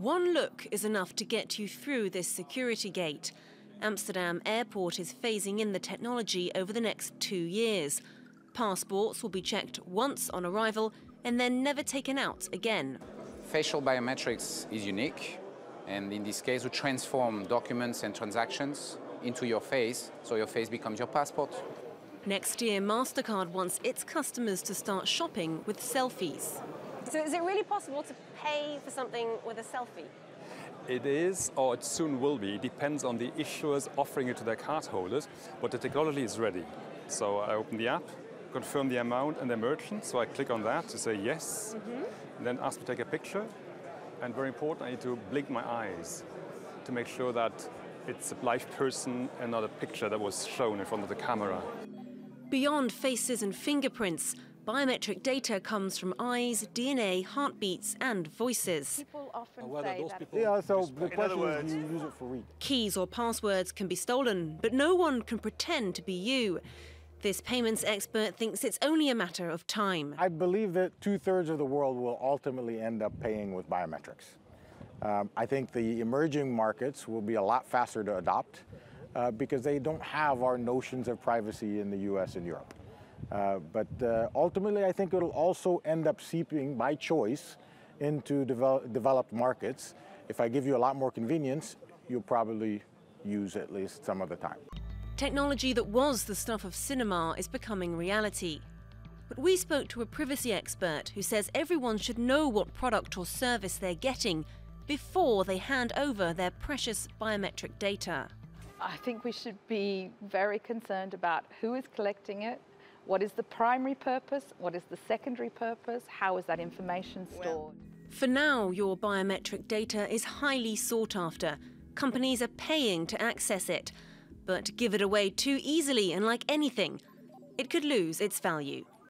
One look is enough to get you through this security gate. Amsterdam Airport is phasing in the technology over the next two years. Passports will be checked once on arrival and then never taken out again. Facial biometrics is unique, and in this case, we transform documents and transactions into your face, so your face becomes your passport. Next year, MasterCard wants its customers to start shopping with selfies. So, is it really possible to pay for something with a selfie? It is, or it soon will be, It depends on the issuers offering it to their cardholders, but the technology is ready. So I open the app, confirm the amount and the merchant, so I click on that to say yes, mm-hmm. and then ask to take a picture. And very important, I need to blink my eyes to make sure that it's a live person and not a picture that was shown in front of the camera. Beyond faces and fingerprints, biometric data comes from eyes, DNA, heartbeats, and voices. People often say that. Yeah, so the question words, is, you use it for read. Keys or passwords can be stolen, but no one can pretend to be you. This payments expert thinks it's only a matter of time. I believe that two thirds of the world will ultimately end up paying with biometrics. Um, I think the emerging markets will be a lot faster to adopt uh, because they don't have our notions of privacy in the US and Europe. Uh, but uh, ultimately, I think it'll also end up seeping by choice into devel developed markets. If I give you a lot more convenience, you'll probably use at least some of the time. Technology that was the stuff of cinema is becoming reality. But we spoke to a privacy expert who says everyone should know what product or service they're getting before they hand over their precious biometric data. I think we should be very concerned about who is collecting it, what is the primary purpose, what is the secondary purpose, how is that information stored. For now, your biometric data is highly sought after. Companies are paying to access it. But give it away too easily, and like anything, it could lose its value.